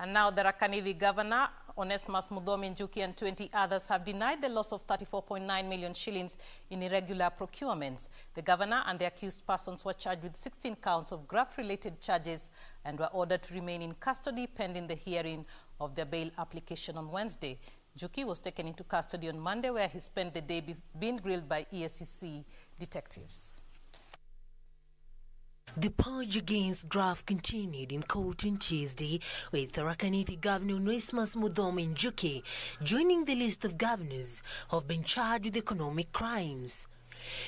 And now Tharaka Nithi governor, Onesmus Muthomi Njuki and 20 others have denied the loss of 34.9 million shillings in irregular procurements. The governor and the accused persons were charged with 16 counts of graft-related charges and were ordered to remain in custody pending the hearing of their bail application on Wednesday. Njuki was taken into custody on Monday where he spent the day being grilled by EACC detectives. The purge against graft continued in court on Tuesday, with Tharaka Nithi Governor Onesmus Muthomi Njuki joining the list of governors who have been charged with economic crimes.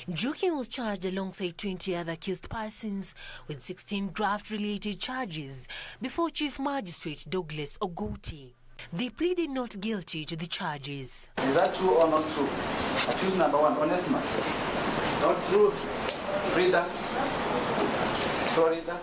Njuki was charged alongside 20 other accused persons with 16 graft-related charges before Chief Magistrate Douglas Ogoti. They pleaded not guilty to the charges. Is that true or not true? Accused number one, Onesmus. Not true. Frida. Florida.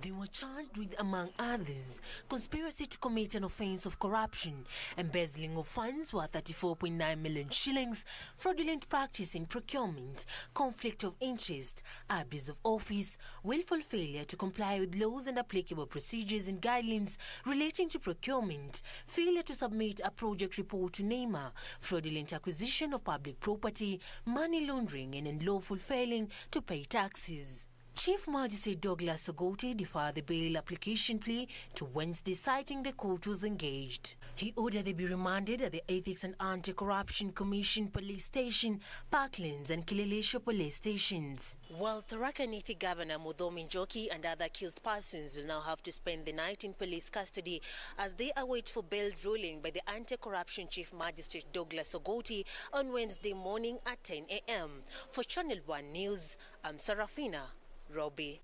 They were charged with, among others, conspiracy to commit an offence of corruption, embezzling of funds worth 34.9 million shillings, fraudulent practice in procurement, conflict of interest, abuse of office, willful failure to comply with laws and applicable procedures and guidelines relating to procurement, failure to submit a project report to NEMA, fraudulent acquisition of public property, money laundering, and unlawful failing to pay taxes. Chief Magistrate Douglas Ogoti deferred the bail application plea to Wednesday, citing the court was engaged. He ordered they be remanded at the Ethics and Anti-Corruption Commission Police Station, Parklands and Kileleshwa Police Stations. While Tharaka Governor Muthomi Njuki and other accused persons will now have to spend the night in police custody as they await for bail ruling by the Anti-Corruption Chief Magistrate Douglas Ogoti on Wednesday morning at 10 a.m. For Channel 1 News, I'm Sarafina Robbie.